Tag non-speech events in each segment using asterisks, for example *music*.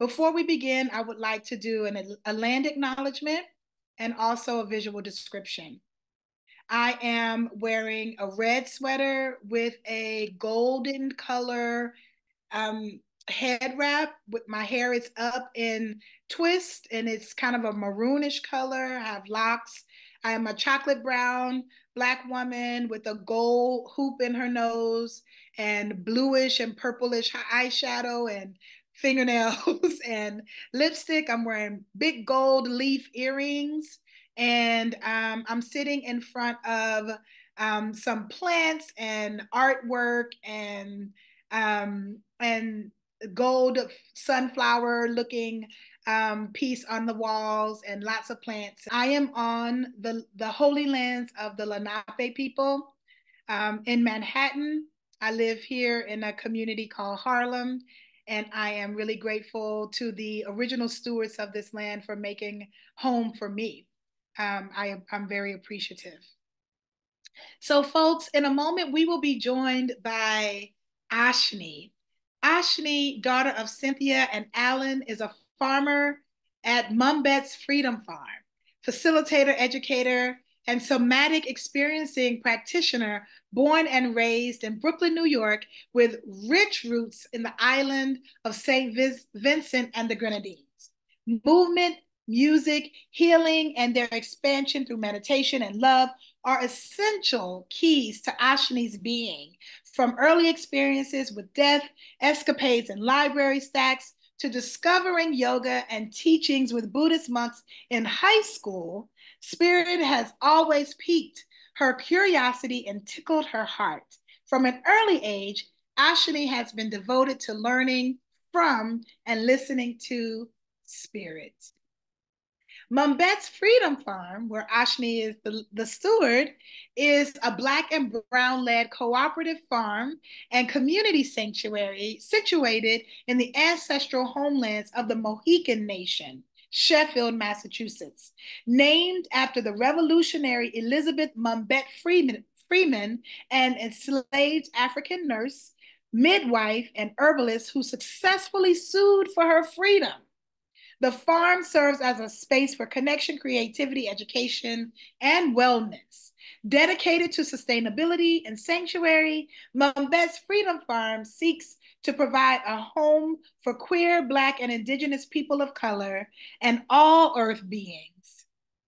Before we begin, I would like to do an, a land acknowledgement and also a visual description. I am wearing a red sweater with a golden color um, head wrap. With my hair is up in twist and it's kind of a maroonish color. I have locks. I am a chocolate brown black woman with a gold hoop in her nose and bluish and purplish eyeshadow and fingernails *laughs* and lipstick. I'm wearing big gold leaf earrings and um, I'm sitting in front of um, some plants and artwork and um, and gold sunflower looking um, piece on the walls and lots of plants. I am on the, the holy lands of the Lenape people um, in Manhattan. I live here in a community called Harlem, and I am really grateful to the original stewards of this land for making home for me. Um, I, I'm very appreciative. So, folks, in a moment, we will be joined by Ashni. Ashni, daughter of Cynthia and Alan, is a farmer at Mumbet's Freedom Farm, facilitator, educator, and somatic experiencing practitioner born and raised in Brooklyn, New York, with rich roots in the island of St. Vincent and the Grenadines. Movement, music, healing, and their expansion through meditation and love are essential keys to Ashni's being, from early experiences with death, escapades in library stacks, to discovering yoga and teachings with Buddhist monks in high school, Spirit has always piqued her curiosity and tickled her heart. From an early age, Ashni has been devoted to learning from and listening to Spirit. Mumbet's Freedom Farm, where Ashni is the, the steward, is a Black and Brown led cooperative farm and community sanctuary situated in the ancestral homelands of the Mohican Nation. Sheffield, Massachusetts, named after the revolutionary Elizabeth Mumbet Freeman, Freeman, an enslaved African nurse, midwife, and herbalist who successfully sued for her freedom. The farm serves as a space for connection, creativity, education, and wellness. Dedicated to sustainability and sanctuary, Mumbet's Freedom Farm seeks to provide a home for queer, Black, and Indigenous people of color and all Earth beings.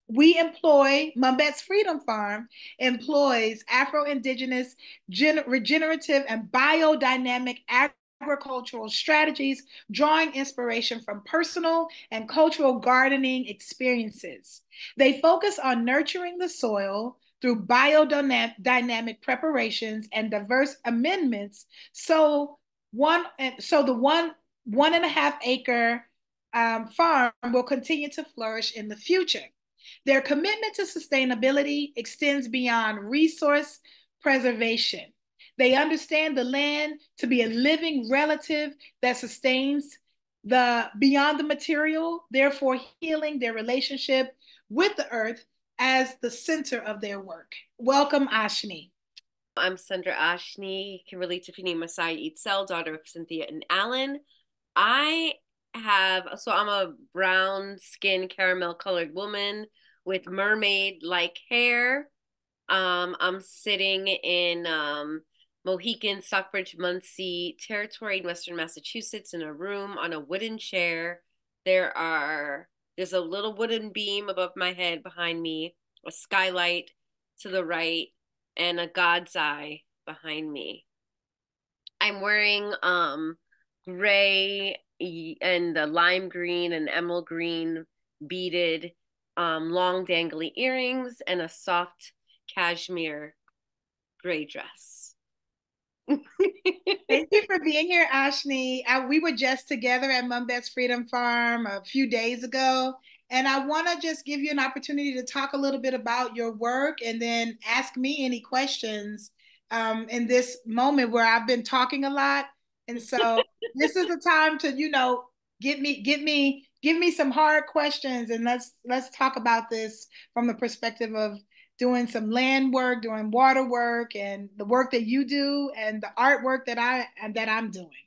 We employ, Mumbet's Freedom Farm employs Afro-Indigenous, regenerative, and biodynamic agricultural strategies, drawing inspiration from personal and cultural gardening experiences. They focus on nurturing the soil through biodynamic preparations and diverse amendments. So one, so the one one and a half acre um, farm will continue to flourish in the future. Their commitment to sustainability extends beyond resource preservation. They understand the land to be a living relative that sustains the beyond the material, therefore healing their relationship with the earth as the center of their work. Welcome, Ashni. I'm Sandra Ashni, Kimberly Tiffany Masai Itzel, daughter of Cynthia and Alan. I have, so I'm a brown skin, caramel colored woman with mermaid like hair. Um, I'm sitting in um, Mohican, Stockbridge, Munsee territory in Western Massachusetts in a room on a wooden chair. There are there's a little wooden beam above my head behind me, a skylight to the right, and a God's eye behind me. I'm wearing um gray and the lime green and emerald green beaded um, long dangly earrings and a soft cashmere gray dress. *laughs* Thank you for being here, Ashni. I, we were just together at Mumbet's Freedom Farm a few days ago, and I want to just give you an opportunity to talk a little bit about your work and then ask me any questions um, in this moment where I've been talking a lot. And so *laughs* this is the time to, you know, get me, get me, give me some hard questions, and let's let's talk about this from the perspective of doing some land work, doing water work, and the work that you do, and the artwork that I and that I'm doing.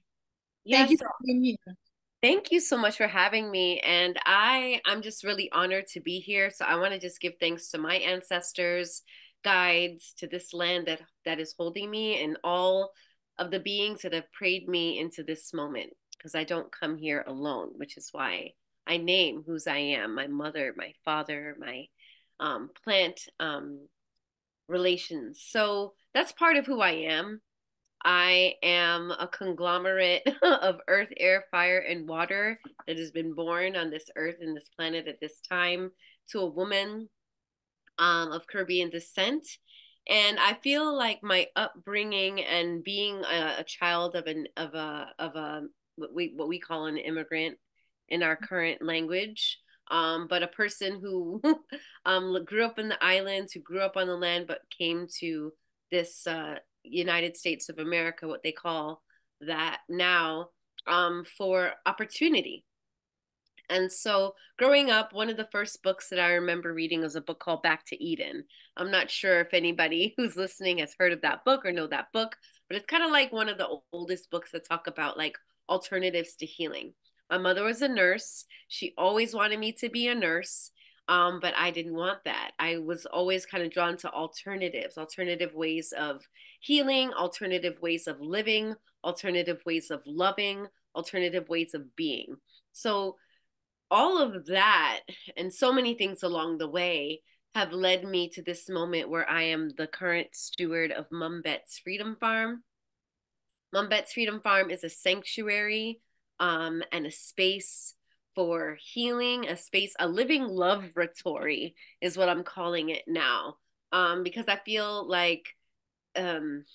Yes. Thank you for being here. Thank you so much for having me. And I, I'm just really honored to be here. So I want to just give thanks to my ancestors, guides, to this land that that is holding me, and all of the beings that have prayed me into this moment. Because I don't come here alone, which is why I name whose I am, my mother, my father, my um, plant um, relations. So that's part of who I am. I am a conglomerate *laughs* of earth, air, fire, and water that has been born on this earth and this planet at this time to a woman um, of Caribbean descent. And I feel like my upbringing and being a, a child of an of a of a what we what we call an immigrant in our current language, um, but a person who *laughs* um, grew up in the islands, who grew up on the land, but came to this uh, United States of America, what they call that now, um, for opportunity. And so, growing up, one of the first books that I remember reading was a book called Back to Eden. I'm not sure if anybody *laughs* who's listening has heard of that book or know that book, but it's kind of like one of the oldest books that talk about like alternatives to healing. My mother was a nurse. She always wanted me to be a nurse. Um, but I didn't want that. I was always kind of drawn to alternatives, alternative ways of healing, alternative ways of living, alternative ways of loving, alternative ways of being. So, all of that and so many things along the way have led me to this moment where I am the current steward of Mum Bet's Freedom Farm. Mum Bet's Freedom Farm is a sanctuary um, and a space for healing, a space, a living laboratory is what I'm calling it now. Um, because I feel like um,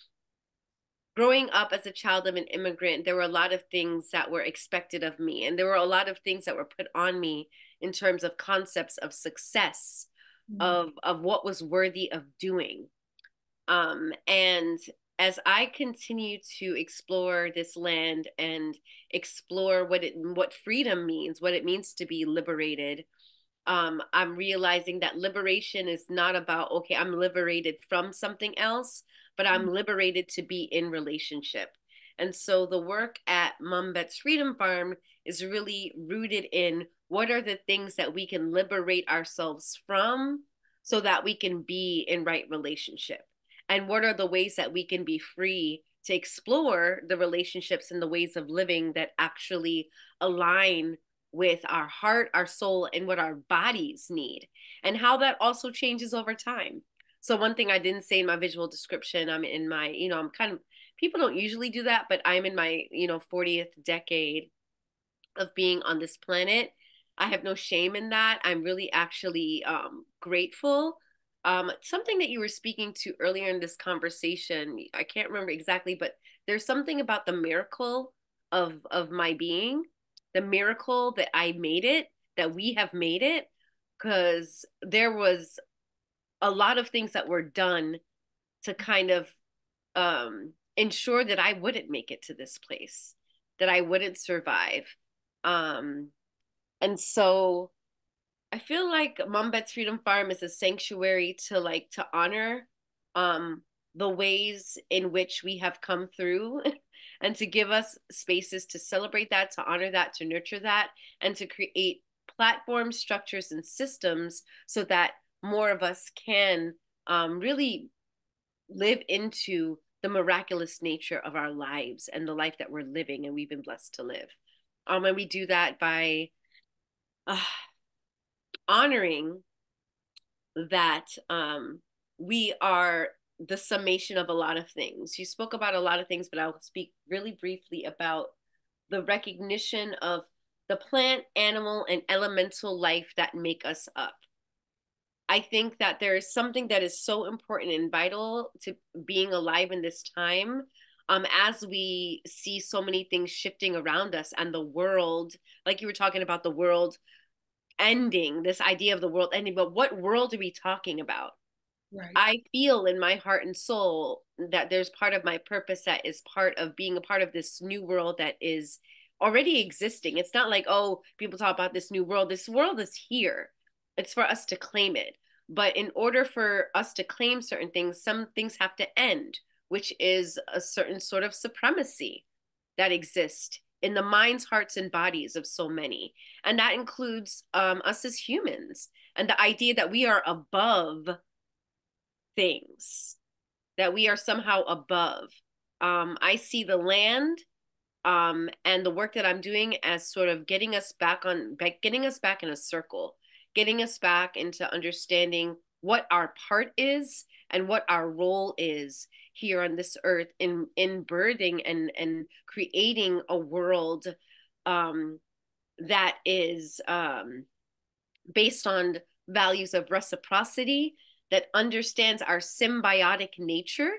growing up as a child of an immigrant, there were a lot of things that were expected of me, and there were a lot of things that were put on me in terms of concepts of success, mm-hmm. of of what was worthy of doing. Um, and as I continue to explore this land and explore what it what freedom means, what it means to be liberated, um, I'm realizing that liberation is not about okay, I'm liberated from something else, but I'm mm-hmm. liberated to be in relationship. And so the work at Mum Bet's Freedom Farm is really rooted in what are the things that we can liberate ourselves from so that we can be in right relationship and what are the ways that we can be free to explore the relationships and the ways of living that actually align with our heart, our soul, and what our bodies need, and how that also changes over time. So, one thing I didn't say in my visual description, I'm in my, you know, I'm kind of, people don't usually do that, but I'm in my, you know, 40th decade of being on this planet. I have no shame in that. I'm really actually um, grateful um, something that you were speaking to earlier in this conversation, I can't remember exactly, but there's something about the miracle of of my being, the miracle that I made it, that we have made it, because there was a lot of things that were done to kind of um, ensure that I wouldn't make it to this place, that I wouldn't survive. Um, and so I feel like Mum Bet's Freedom Farm is a sanctuary to like to honor um the ways in which we have come through *laughs* and to give us spaces to celebrate that, to honor that, to nurture that, and to create platforms, structures and systems so that more of us can um, really live into the miraculous nature of our lives and the life that we're living and we've been blessed to live. Um, and we do that by uh, *sighs* honoring that um, we are the summation of a lot of things. You spoke about a lot of things, but I'll speak really briefly about the recognition of the plant, animal, and elemental life that make us up. I think that there is something that is so important and vital to being alive in this time. Um, as we see so many things shifting around us and the world, like you were talking about the world ending, this idea of the world ending, but what world are we talking about? Right. I feel in my heart and soul that there's part of my purpose that is part of being a part of this new world that is already existing. It's not like, oh, people talk about this new world. This world is here. It's for us to claim it. But in order for us to claim certain things, some things have to end, which is a certain sort of supremacy that exists in the minds, hearts, and bodies of so many. And that includes um, us as humans and the idea that we are above things, that we are somehow above. Um, I see the land um, and the work that I'm doing as sort of getting us back on, getting us back in a circle, getting us back into understanding what our part is and what our role is here on this earth in in birthing and and creating a world um, that is um, based on values of reciprocity that understands our symbiotic nature.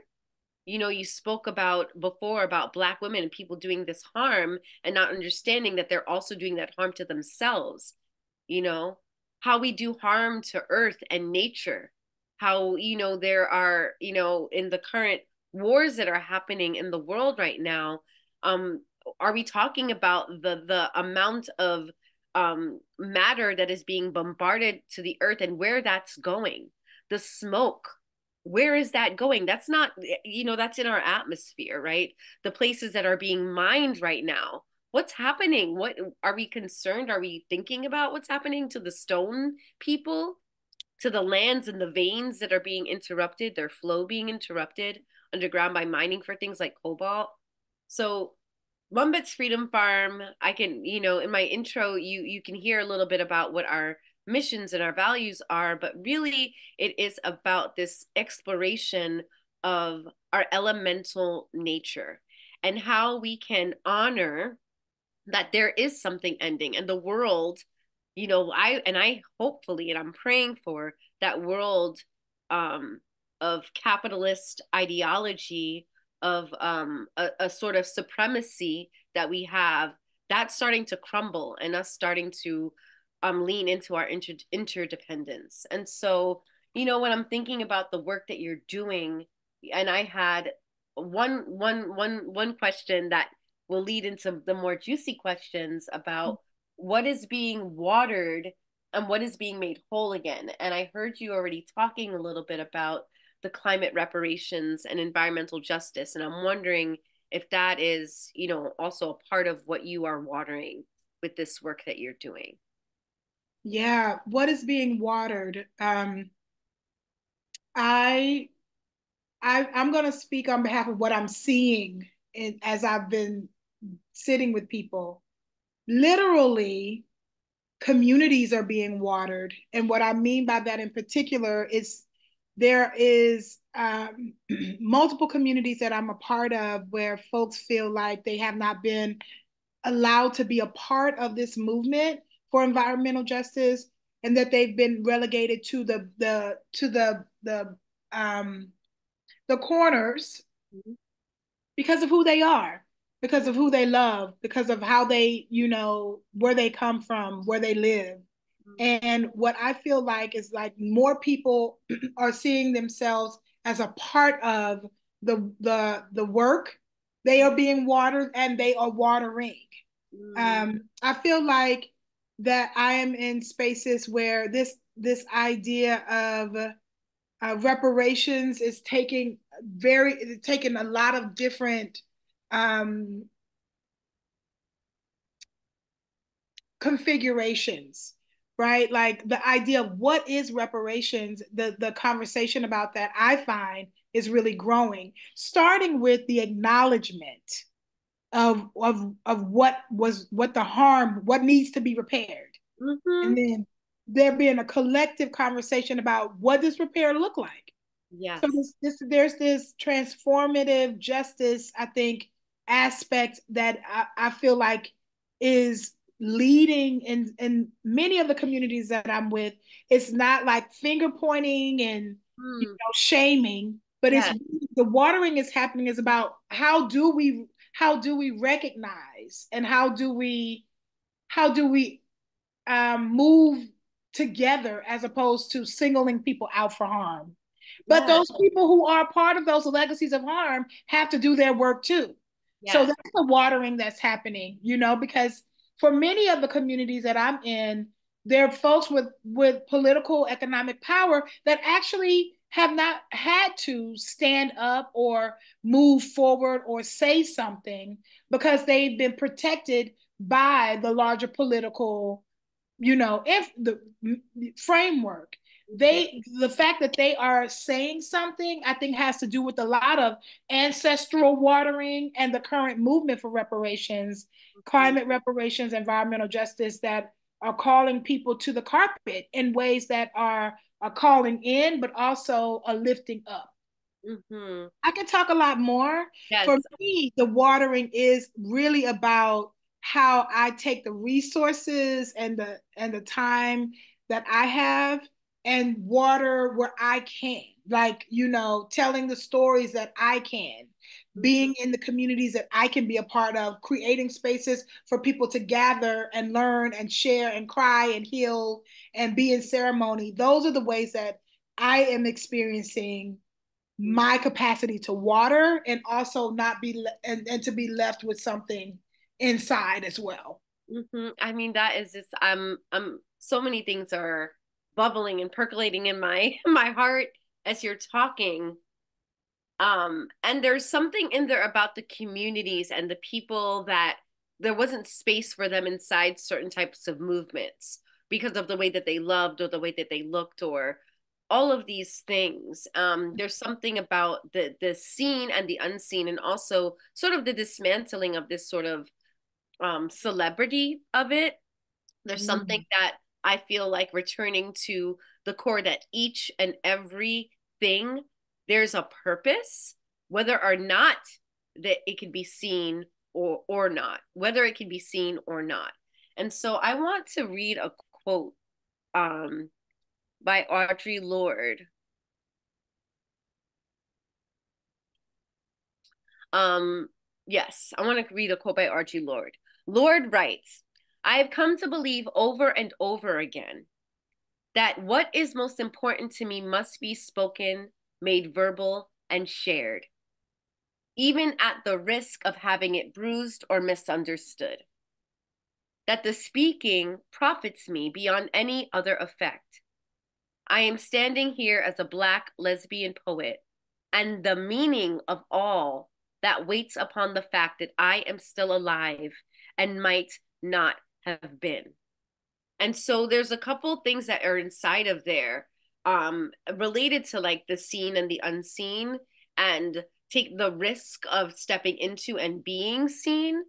You know you spoke about before about black women and people doing this harm and not understanding that they're also doing that harm to themselves you know how we do harm to earth and nature how you know there are you know in the current wars that are happening in the world right now um are we talking about the the amount of um matter that is being bombarded to the earth and where that's going? The smoke where is that going? That's not you know that's in our atmosphere right? The places that are being mined right now what's happening? What are we concerned? Are we thinking about what's happening to the stone people? To the lands and the veins that are being interrupted their flow being interrupted underground by mining for things like cobalt? So Mumbet's Freedom Farm, I can, you know, in my intro, you you can hear a little bit about what our missions and our values are, but really it is about this exploration of our elemental nature and how we can honor that there is something ending and the world you know i and i hopefully and i'm praying for that world um of capitalist ideology of um a, a sort of supremacy that we have that's starting to crumble and us starting to um lean into our inter- interdependence. And so you know when i'm thinking about the work that you're doing and i had one one one one question that will lead into the more juicy questions about what is being watered and what is being made whole again. And I heard you already talking a little bit about the climate reparations and environmental justice. And I'm wondering if that is, you know, also a part of what you are watering with this work that you're doing. Yeah, what is being watered? Um, I, I, I'm going to speak on behalf of what I'm seeing in, as I've been sitting with people. Literally, communities are being watered. And what I mean by that in particular is there is um, *clears throat* multiple communities that I'm a part of where folks feel like they have not been allowed to be a part of this movement for environmental justice and that they've been relegated to the the to the the um the corners mm-hmm. because of who they are because of who they love, because of how they, you know, where they come from, where they live. And what I feel like is like more people *clears throat* are seeing themselves as a part of the the the work. They are being watered and they are watering. Mm. Um, I feel like that I am in spaces where this this idea of uh, reparations is taking very taking a lot of different um, configurations right? Like the idea of what is reparations the the conversation about that i find is really growing starting with the acknowledgement of of of what was what the harm what needs to be repaired. Mm-hmm. and then there being a collective conversation about what does repair look like? Yeah so this, this there's this transformative justice i think aspect that I, I feel like is leading in in many of the communities that I'm with. It's not like finger pointing and mm. you know shaming, but it's the watering is happening is about how do we how do we recognize and how do we how do we um, move together as opposed to singling people out for harm. But those people who are part of those legacies of harm have to do their work too. So that's the watering that's happening, you know, because for many of the communities that I'm in, there are folks with with political economic power that actually have not had to stand up or move forward or say something because they've been protected by the larger political you know if the framework they the fact that they are saying something i think has to do with a lot of ancestral watering and the current movement for reparations climate reparations environmental justice that are calling people to the carpet in ways that are are calling in but also a lifting up mm-hmm. i can talk a lot more yes. for me the watering is really about how i take the resources and the and the time that i have and water where I can, like, you know, telling the stories that I can, being in the communities that I can be a part of, creating spaces for people to gather and learn and share and cry and heal and be in ceremony. Those are the ways that I am experiencing my capacity to water and also not be le- and, and to be left with something inside as well. Mm-hmm. I mean, that is just um um so many things are bubbling and percolating in my *laughs* my heart as you're talking. Um and there's something in there about the communities and the people that there wasn't space for them inside certain types of movements because of the way that they loved or the way that they looked or all of these things. Um there's something about the the seen and the unseen and also sort of the dismantling of this sort of um celebrity of it. There's mm. something that I feel like returning to the core that each and every thing there's a purpose, whether or not that it can be seen or or not, whether it can be seen or not. And so I want to read a quote um, by Audre Lorde. Um, yes, I want to read a quote by Audre Lorde. Lord writes, I have come to believe over and over again that what is most important to me must be spoken, made verbal, and shared, even at the risk of having it bruised or misunderstood. That the speaking profits me beyond any other effect. I am standing here as a Black lesbian poet, and the meaning of all that waits upon the fact that I am still alive and might not have been. And so there's a couple things that are inside of there um related to like the seen and the unseen and take the risk of stepping into and being seen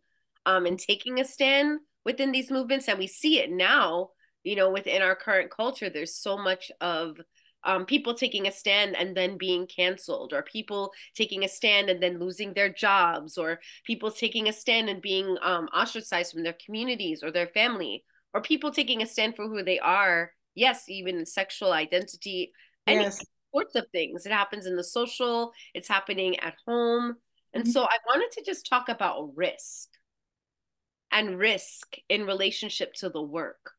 um and taking a stand within these movements and we see it now you know within our current culture there's so much of um, people taking a stand and then being canceled, or people taking a stand and then losing their jobs, or people taking a stand and being um, ostracized from their communities or their family, or people taking a stand for who they are. Yes, even sexual identity, any yes. sorts of things. It happens in the social, it's happening at home. And mm-hmm. so I wanted to just talk about risk and risk in relationship to the work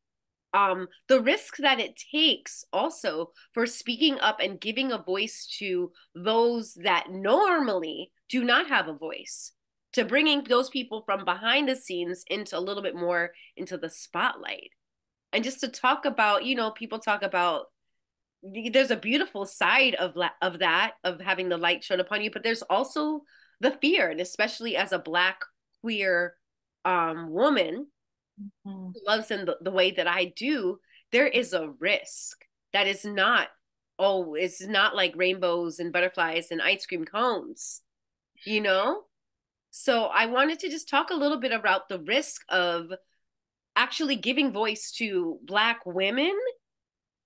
um, the risk that it takes also for speaking up and giving a voice to those that normally do not have a voice to bringing those people from behind the scenes into a little bit more into the spotlight. And just to talk about you know people talk about there's a beautiful side of of that of having the light shone upon you but there's also the fear and especially as a black queer um, woman mm-hmm. loves in the, the way that I do, there is a risk that is not, oh, it's not like rainbows and butterflies and ice cream cones, you know? So I wanted to just talk a little bit about the risk of actually giving voice to Black women.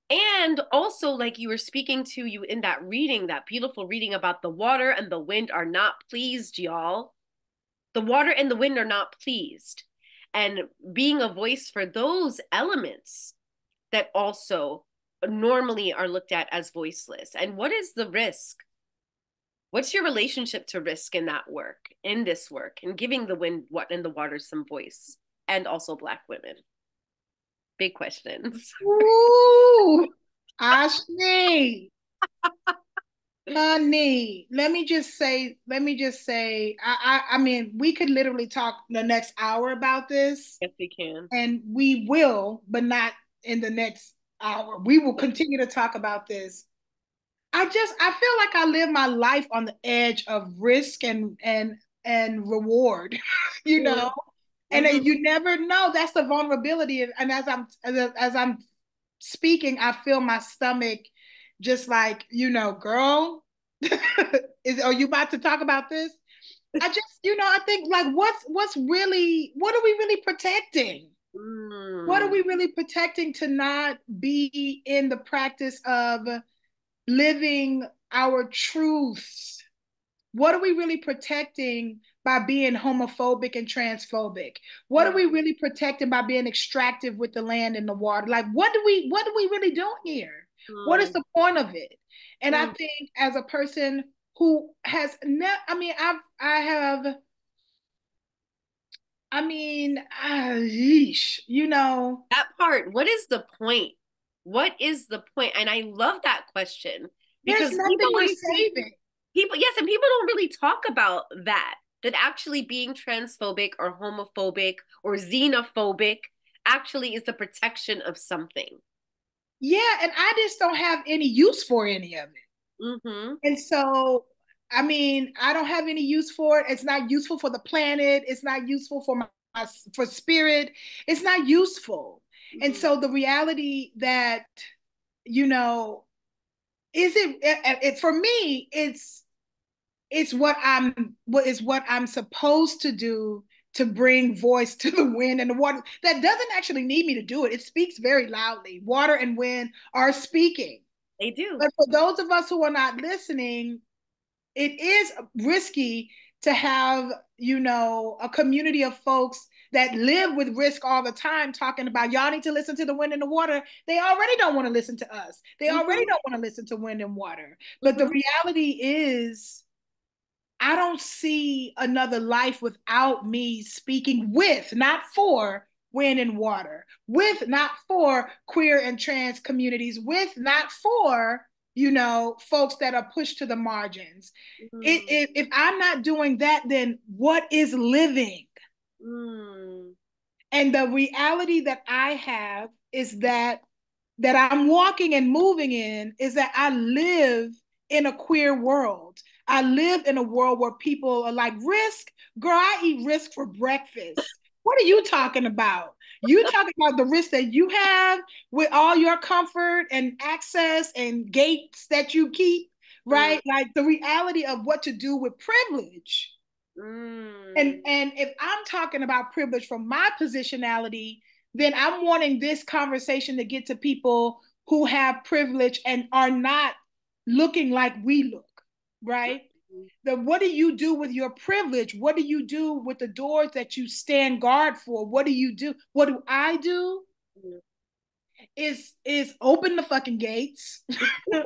And also, like you were speaking to you in that reading, that beautiful reading about the water and the wind are not pleased, y'all. The water and the wind are not pleased and being a voice for those elements that also normally are looked at as voiceless. And what is the risk? What's your relationship to risk in that work in this work and giving the wind what in the water some voice and also black women? Big questions. Ooh, *laughs* Ashley honey let me just say let me just say I, I i mean we could literally talk the next hour about this yes we can and we will but not in the next hour we will continue to talk about this I just I feel like I live my life on the edge of risk and and and reward, *laughs* you know. And mm-hmm. you never know. That's the vulnerability. And, and as I'm as, as I'm speaking, I feel my stomach just like, you know, girl, *laughs* is are you about to talk about this? I just, you know, I think like what's what's really what are we really protecting? Mm. What are we really protecting to not be in the practice of living our truths? What are we really protecting by being homophobic and transphobic? What are we really protecting by being extractive with the land and the water? Like what do we what are we really doing here? Mm. What is mm. the point of it? And mm. I think as a person who has never I mean I've I have I mean, uh, yeesh, you know. That part, what is the point? What is the point? And I love that question because people, people, yes, and people don't really talk about that. That actually being transphobic or homophobic or xenophobic actually is the protection of something. Yeah, and I just don't have any use for any of it. Mm-hmm. And so I mean, I don't have any use for it. It's not useful for the planet. It's not useful for my, my for spirit. It's not useful. Mm-hmm. And so the reality that, you know, is it, it, it for me, it's it's what I'm what is what I'm supposed to do to bring voice to the wind and the water that doesn't actually need me to do it. It speaks very loudly. Water and wind are speaking. They do. But for those of us who are not listening, it is risky to have you know a community of folks that live with risk all the time talking about y'all need to listen to the wind and the water they already don't want to listen to us they mm-hmm. already don't want to listen to wind and water but mm-hmm. the reality is i don't see another life without me speaking with not for wind and water with not for queer and trans communities with not for you know, folks that are pushed to the margins. Mm. It, it, if I'm not doing that, then what is living? Mm. And the reality that I have is that that I'm walking and moving in is that I live in a queer world. I live in a world where people are like, risk, girl, I eat risk for breakfast. What are you talking about? You talking about the risk that you have with all your comfort and access and gates that you keep, right? Mm. Like the reality of what to do with privilege. Mm. And and if I'm talking about privilege from my positionality, then I'm wanting this conversation to get to people who have privilege and are not looking like we look, right? the what do you do with your privilege? What do you do with the doors that you stand guard for? What do you do? What do I do? Mm-hmm. Is is open the fucking gates. *laughs* you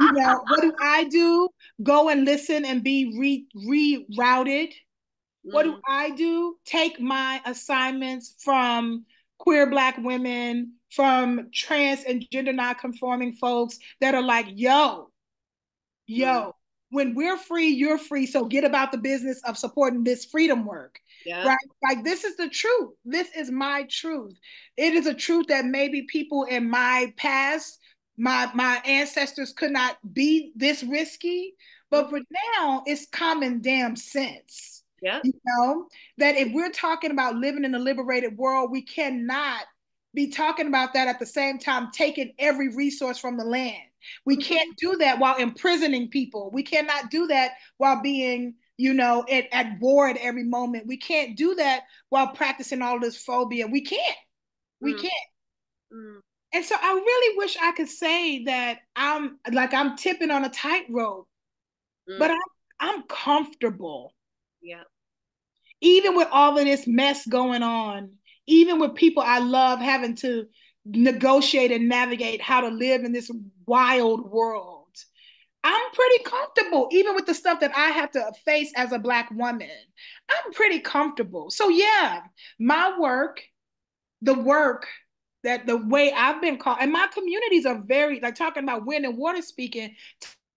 know, what do I do? Go and listen and be re rerouted. Mm-hmm. What do mm-hmm. I do? Take my assignments from queer black women, from trans and gender non-conforming folks that are like, yo, yo, mm-hmm when we're free, you're free. So get about the business of supporting this freedom work. Yeah. Right. Like this is the truth. This is my truth. It is a truth that maybe people in my past, my my ancestors could not be this risky. But for now, it's common damn sense. Yeah. You know, that if we're talking about living in a liberated world, we cannot be talking about that at the same time, taking every resource from the land. We can't do that while imprisoning people. We cannot do that while being, you know, at, at war at every moment. We can't do that while practicing all this phobia. We can't. We mm. can't. Mm. And so I really wish I could say that I'm like I'm tipping on a tightrope, mm. but I'm I'm comfortable. Yeah. Even with all of this mess going on, even with people I love having to negotiate and navigate how to live in this wild world. I'm pretty comfortable, even with the stuff that I have to face as a Black woman. I'm pretty comfortable. So, yeah, my work, the work that the way I've been called, and my communities are very, like talking about wind and water speaking,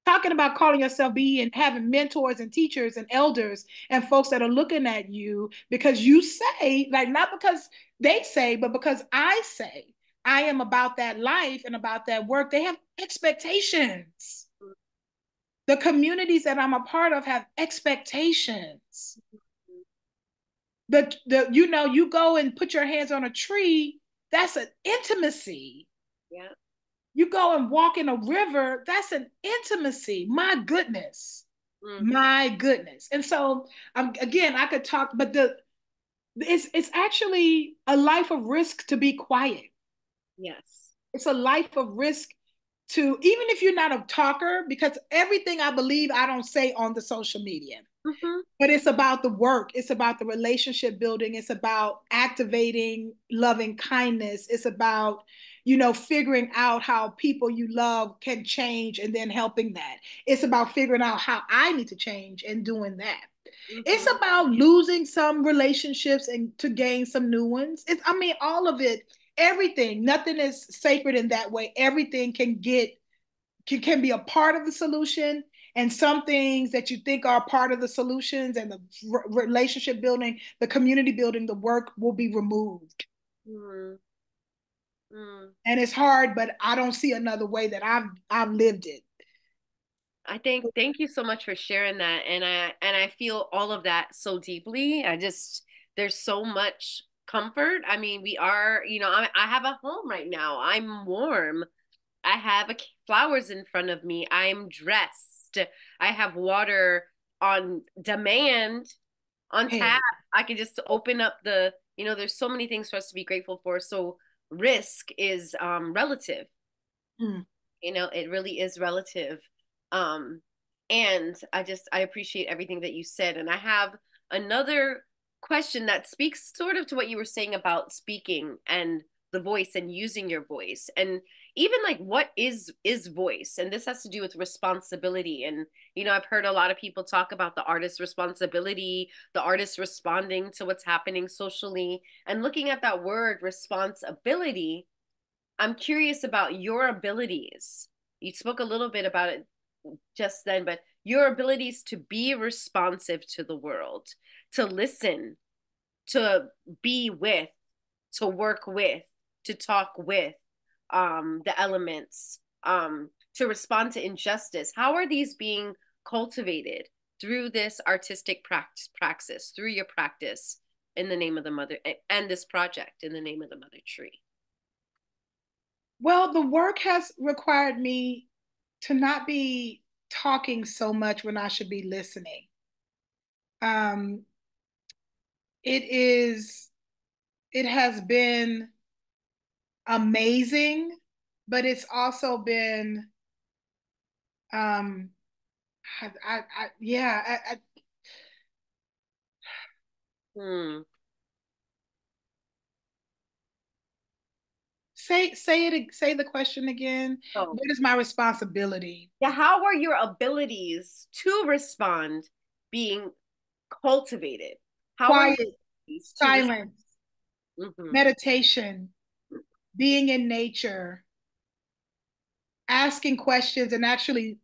talking about calling yourself be and having mentors and teachers and elders and folks that are looking at you because you say, like, not because they say, but because I say I am about that life and about that work, they have expectations. The communities that I'm a part of have expectations. The, the you know, you go and put your hands on a tree, that's an intimacy. Yeah. You go and walk in a river, that's an intimacy. My goodness. Mm-hmm. My goodness. And so um, again, I could talk, but the it's it's actually a life of risk to be quiet. Yes. It's a life of risk to even if you're not a talker, because everything I believe I don't say on the social media. Mm-hmm. But it's about the work. It's about the relationship building. It's about activating loving kindness. It's about, you know, figuring out how people you love can change and then helping that. It's about figuring out how I need to change and doing that. Mm-hmm. It's about losing some relationships and to gain some new ones. It's, I mean, all of it everything nothing is sacred in that way everything can get can, can be a part of the solution and some things that you think are part of the solutions and the r- relationship building the community building the work will be removed mm. Mm. and it's hard but i don't see another way that i've i've lived it I think thank you so much for sharing that and I and I feel all of that so deeply. I just there's so much comfort. I mean, we are, you know, I, I have a home right now. I'm warm. I have a, flowers in front of me. I'm dressed. I have water on demand, on tap. I can just open up the, you know, there's so many things for us to be grateful for. So risk is um, relative. Mm. You know, it really is relative. Um, and I just I appreciate everything that you said. And I have another question that speaks sort of to what you were saying about speaking and the voice and using your voice and even like what is is voice? And this has to do with responsibility. And you know i've heard a lot of people talk about the artist's responsibility the artist responding to what's happening socially. And looking at that word responsibility i'm curious about your abilities. You spoke a little bit about it just then but your abilities to be responsive to the world to listen, to be with, to work with, to talk with um, the elements, um, to respond to injustice. How are these being cultivated through this artistic practice, praxis, through your practice in the name of the mother, and this project in the name of the mother tree? Well, the work has required me to not be talking so much when I should be listening. Um, it is it has been amazing but it's also been um I, I, I yeah I, I hmm. say say it say the question again oh. what is my responsibility yeah how are your abilities to respond being cultivated how quiet, silence, mm-hmm. meditation, being in nature, asking questions, and actually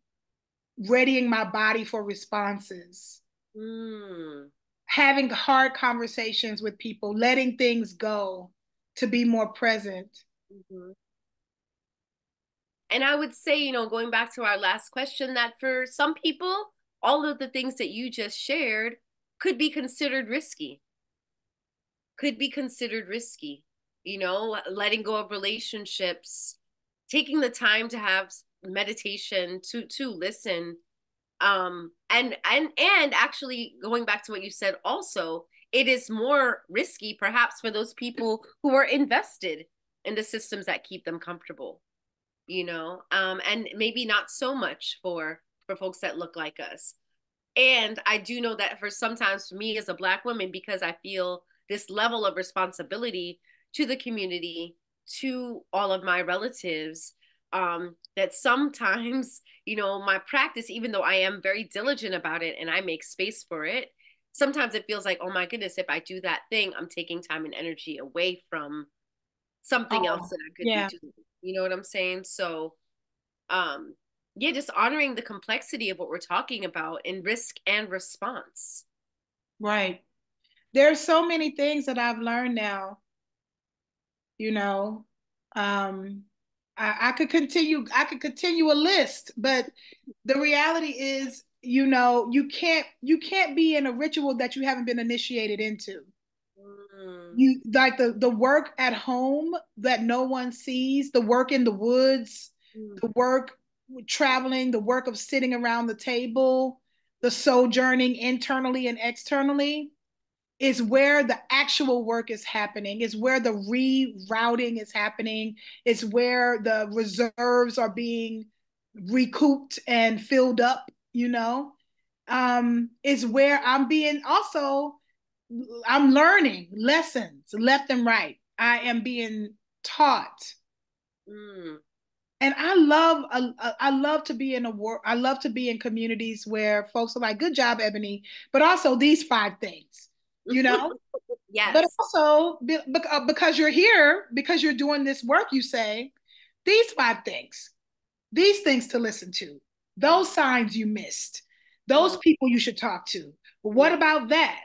readying my body for responses. Mm. Having hard conversations with people, letting things go to be more present. Mm-hmm. And I would say, you know, going back to our last question, that for some people, all of the things that you just shared could be considered risky. Could be considered risky you know letting go of relationships taking the time to have meditation to to listen. Um and and and actually going back to what you said also it is more risky perhaps for those people who are invested in the systems that keep them comfortable you know? Um and maybe not so much for for folks that look like us and I do know that for sometimes for me as a black woman, because I feel this level of responsibility to the community, to all of my relatives, um, that sometimes, *laughs* you know, my practice, even though I am very diligent about it and I make space for it, sometimes it feels like, oh my goodness, if I do that thing, I'm taking time and energy away from something oh, else that I could yeah. be doing. You know what I'm saying? So um yeah, just honoring the complexity of what we're talking about in risk and response. Right. There's so many things that I've learned now, you know, um, I, I could continue. I could continue a list, but the reality is, you know, you can't you can't be in a ritual that you haven't been initiated into. Mm. You like the the work at home that no one sees, the work in the woods, mm. the work traveling, the work of sitting around the table, the sojourning internally and externally is where the actual work is happening, is where the rerouting is happening, is where the reserves are being recouped and filled up, you know, um, is where I'm being also, I'm learning lessons left and right. I am being taught. Mm. And I love, I, I love to be in a work. I love to be in communities where folks are like, "Good job, Ebony," but also these five things you know? *laughs* yes. But also uh, because you're here, because you're doing this work, you say these five things, these things to listen to, those signs you missed, those mm-hmm. people you should talk to. What about that?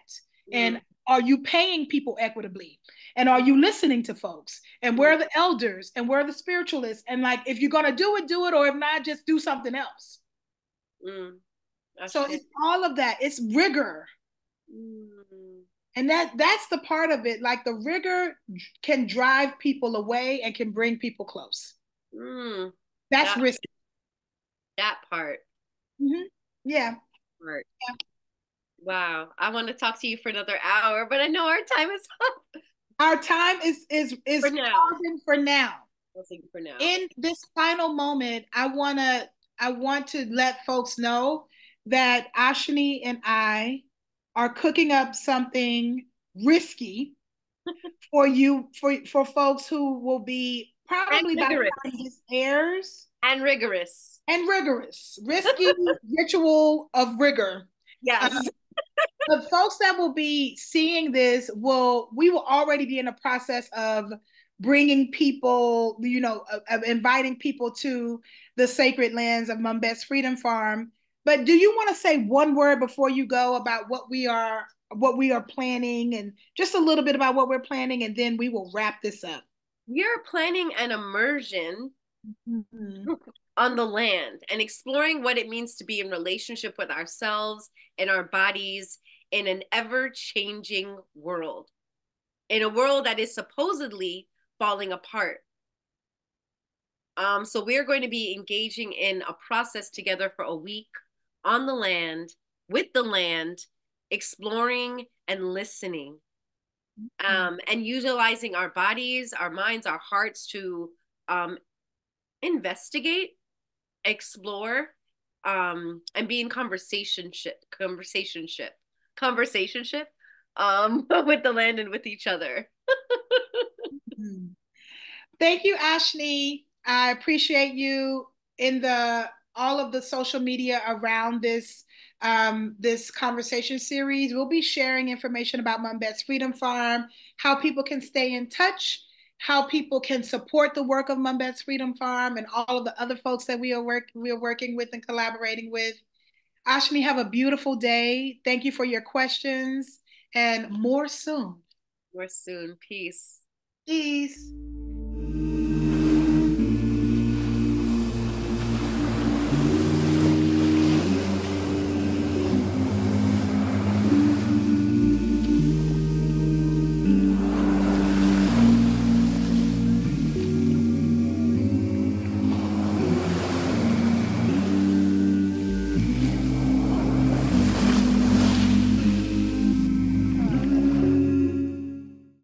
And mm-hmm. are you paying people equitably? And are you listening to folks? And where are the elders? And where are the spiritualists? And like, if you're gonna do it, do it, or if not, just do something else. Mm, so it's all of that. It's rigor. Mm and that that's the part of it like the rigor can drive people away and can bring people close mm, that's that, risky that part mm-hmm. yeah part. yeah wow i want to talk to you for another hour but i know our time is *laughs* up our time is is is for now. for now. For now. In this final moment i want to i want to let folks know that ashni and i are cooking up something risky *laughs* for you for for folks who will be probably by this airs. And rigorous. And rigorous. Risky *laughs* ritual of rigor. Yes. Um, the folks that will be seeing this will we will already be in the process of bringing people you know of inviting people to the sacred lands of Mumbet's Freedom Farm but do you want to say one word before you go about what we are what we are planning and just a little bit about what we're planning and then we will wrap this up. We're planning an immersion mm-hmm. On the land and exploring what it means to be in relationship with ourselves and our bodies in an ever-changing world. In a world that is supposedly falling apart. Um, so we're going to be engaging in a process together for a week on the land with the land, exploring and listening, mm-hmm. um, and utilizing our bodies, our minds, our hearts to um, investigate, explore, um, and be in conversationship, conversationship, conversationship um, *laughs* with the land and with each other. Mm-hmm. Thank you, Ashni. I appreciate you in the all of the social media around this um, this conversation series. We'll be sharing information about Mumbet's Freedom Farm, how people can stay in touch, how people can support the work of Mumbet's Freedom Farm, and all of the other folks that we are work we are working with and collaborating with. Ashni, have a beautiful day. Thank you for your questions, and more soon. More soon. Peace. Peace.